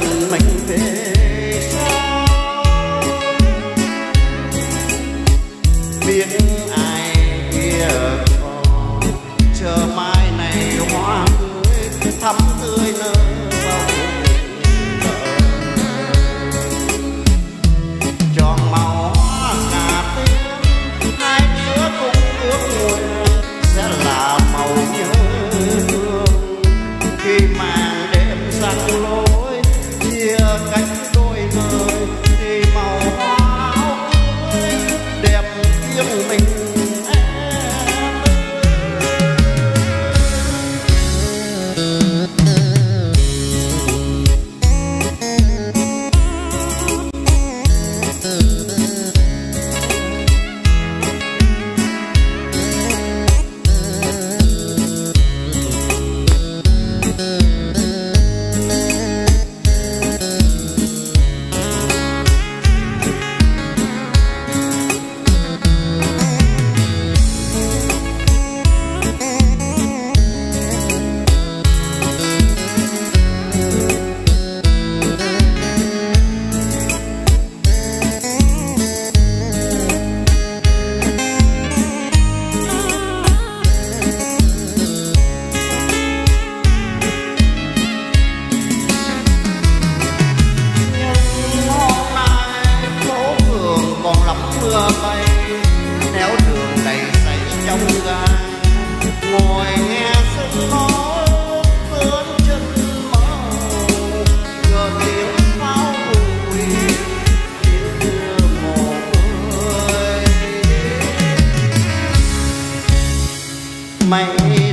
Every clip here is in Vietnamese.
tình mình về biết ai kia còn chờ mai này hoa tươi, thắm tươi nở Hãy subscribe cho kênh Ghiền Mì Gõ Để không bỏ lỡ những video hấp dẫn My.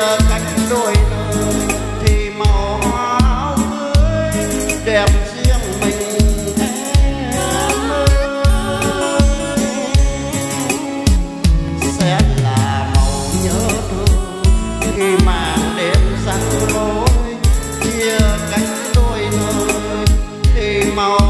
cánh đôi lời thì màu áo cưới đẹp riêng mình em ơi. Sẽ là màu nhớ thương khi màn đêm răng lối chia cánh đôi lời thì màu